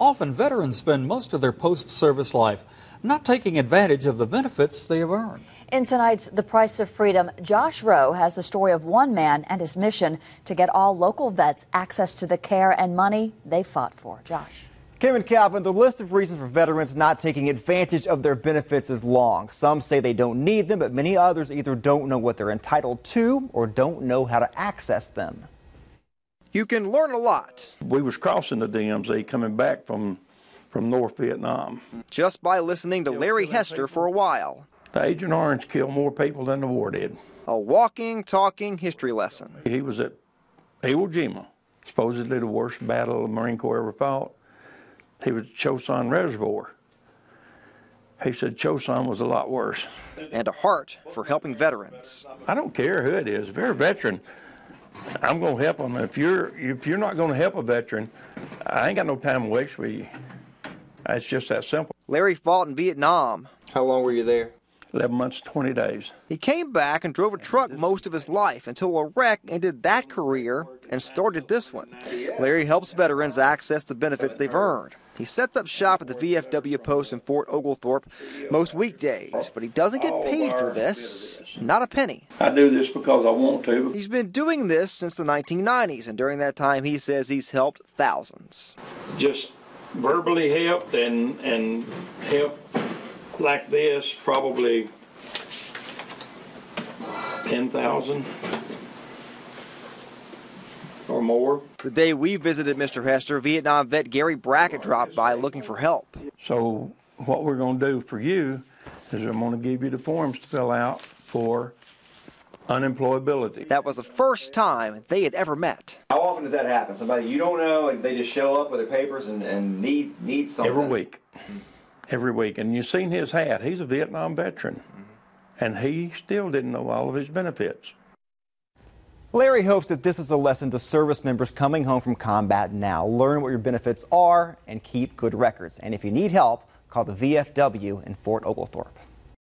Often veterans spend most of their post-service life not taking advantage of the benefits they have earned. In tonight's The Price of Freedom, Josh Rowe has the story of one man and his mission to get all local vets access to the care and money they fought for. Josh. Kim and Calvin, the list of reasons for veterans not taking advantage of their benefits is long. Some say they don't need them, but many others either don't know what they're entitled to or don't know how to access them. You can learn a lot. We was crossing the DMZ coming back from from North Vietnam. Just by listening to Larry Hester for a while. The Agent Orange killed more people than the war did. A walking, talking history lesson. He was at Iwo Jima, supposedly the worst battle the Marine Corps ever fought. He was at Chosin Reservoir. He said Chosin was a lot worse. And a heart for helping veterans. I don't care who it is. If you're a veteran, I'm going to help them. If you're if you're not going to help a veteran, I ain't got no time to waste with you. It's just that simple. Larry fought in Vietnam. How long were you there? 11 months, 20 days. He came back and drove a truck most of his life until a wreck ended that career and started this one. Larry helps veterans access the benefits they've earned. He sets up shop at the VFW post in Fort Oglethorpe most weekdays, but he doesn't get paid for this, not a penny. I do this because I want to. He's been doing this since the 1990s, and during that time, he says he's helped thousands. Just verbally helped and and help like this probably 10,000 or more. The day we visited Mr. Hester, Vietnam vet Gary Brackett dropped by looking for help. So what we're going to do for you is I'm going to give you the forms to fill out for unemployability. That was the first time they had ever met. How often does that happen? Somebody you don't know, and they just show up with their papers and, and need need something. Every week. Every week. And you've seen his hat. He's a Vietnam veteran. Mm-hmm. And he still didn't know all of his benefits. Larry hopes that this is a lesson to service members coming home from combat now. Learn what your benefits are and keep good records. And if you need help, call the VFW in Fort Oglethorpe.